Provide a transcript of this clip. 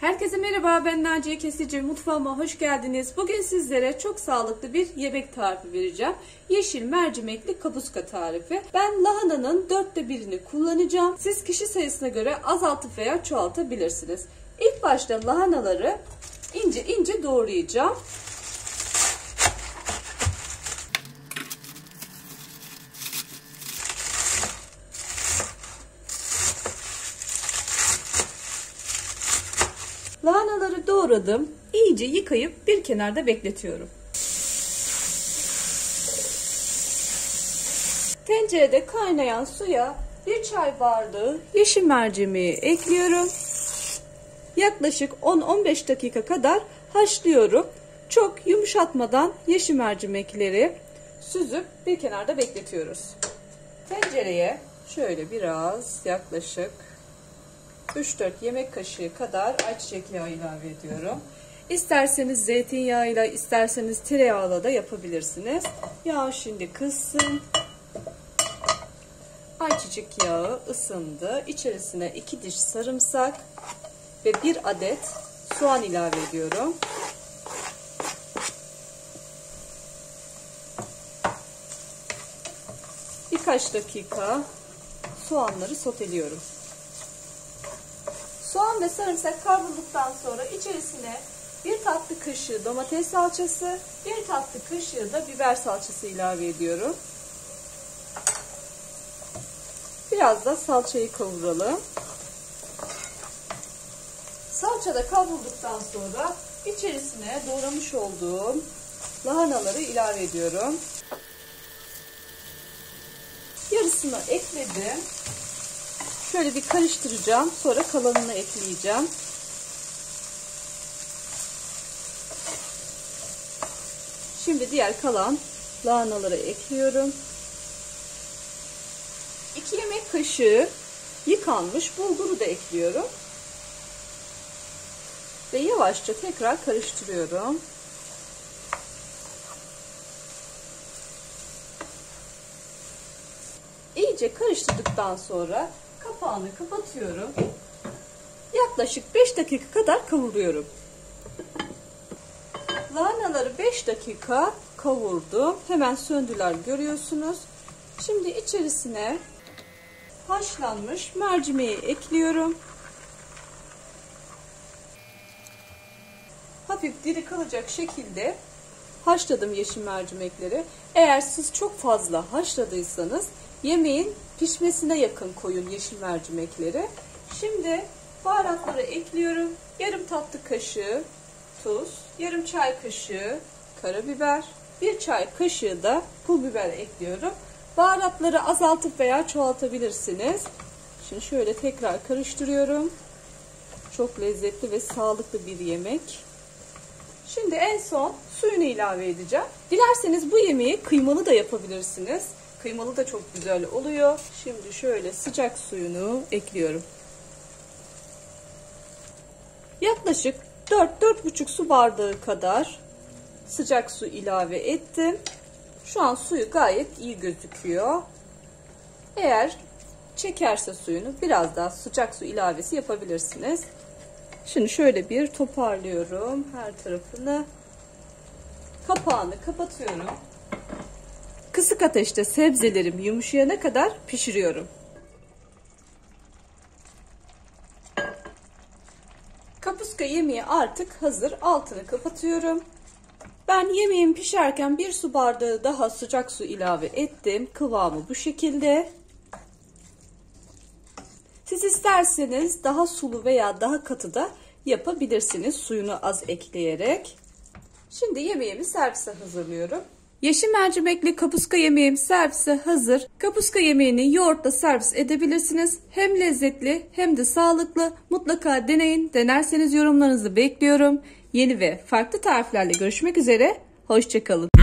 Herkese merhaba ben Naciye Kesici mutfağıma hoş geldiniz. Bugün sizlere çok sağlıklı bir yemek tarifi vereceğim. Yeşil mercimekli kapuska tarifi. Ben lahananın dörtte birini kullanacağım. Siz kişi sayısına göre azaltıp veya çoğaltabilirsiniz. İlk başta lahanaları ince ince doğrayacağım. Lahanaları doğradım. İyice yıkayıp bir kenarda bekletiyorum. Tencerede kaynayan suya bir çay bardağı yeşil mercimeği ekliyorum. Yaklaşık 10-15 dakika kadar haşlıyorum. Çok yumuşatmadan yeşil mercimekleri süzüp bir kenarda bekletiyoruz. Tencereye şöyle biraz yaklaşık 3-4 yemek kaşığı kadar ayçiçek yağı ilave ediyorum. İsterseniz zeytinyağıyla, isterseniz tereyağıyla da yapabilirsiniz. Yağ şimdi kızsın. Ayçiçek yağı ısındı. İçerisine 2 diş sarımsak ve 1 adet soğan ilave ediyorum. Birkaç dakika soğanları soteliyorum. Soğan ve sarımsak kavrulduktan sonra içerisine bir tatlı kaşığı domates salçası, bir tatlı kaşığı da biber salçası ilave ediyorum. Biraz da salçayı kavuralım. Salça da kavrulduktan sonra içerisine doğramış olduğum lahanaları ilave ediyorum. Yarısını ekledim. Şöyle bir karıştıracağım. Sonra kalanını ekleyeceğim. Şimdi diğer kalan lahanaları ekliyorum. 2 yemek kaşığı yıkanmış bulguru da ekliyorum. Ve yavaşça tekrar karıştırıyorum. İyice karıştırdıktan sonra kapağını kapatıyorum. Yaklaşık 5 dakika kadar kavuruyorum. Lahanaları 5 dakika kavurdum. Hemen söndüler görüyorsunuz. Şimdi içerisine haşlanmış mercimeği ekliyorum. Hafif diri kalacak şekilde haşladım yeşil mercimekleri. Eğer siz çok fazla haşladıysanız yemeğin pişmesine yakın koyun yeşil mercimekleri. Şimdi baharatları ekliyorum. Yarım tatlı kaşığı tuz, yarım çay kaşığı karabiber, bir çay kaşığı da pul biber ekliyorum. Baharatları azaltıp veya çoğaltabilirsiniz. Şimdi şöyle tekrar karıştırıyorum. Çok lezzetli ve sağlıklı bir yemek. Şimdi en son suyunu ilave edeceğim. Dilerseniz bu yemeği kıymalı da yapabilirsiniz. Kıymalı da çok güzel oluyor. Şimdi şöyle sıcak suyunu ekliyorum. Yaklaşık 4-4,5 su bardağı kadar sıcak su ilave ettim. Şu an suyu gayet iyi gözüküyor. Eğer çekerse suyunu biraz daha sıcak su ilavesi yapabilirsiniz. Şimdi şöyle bir toparlıyorum her tarafını. Kapağını kapatıyorum. Kısık ateşte sebzelerim yumuşayana kadar pişiriyorum. Kapuska yemeği artık hazır. Altını kapatıyorum. Ben yemeğim pişerken bir su bardağı daha sıcak su ilave ettim. Kıvamı bu şekilde. Siz isterseniz daha sulu veya daha katı da yapabilirsiniz suyunu az ekleyerek. Şimdi yemeğimi servise hazırlıyorum. Yeşil mercimekli kapuska yemeğim servise hazır. Kapuska yemeğini yoğurtla servis edebilirsiniz. Hem lezzetli hem de sağlıklı. Mutlaka deneyin. Denerseniz yorumlarınızı bekliyorum. Yeni ve farklı tariflerle görüşmek üzere. Hoşçakalın.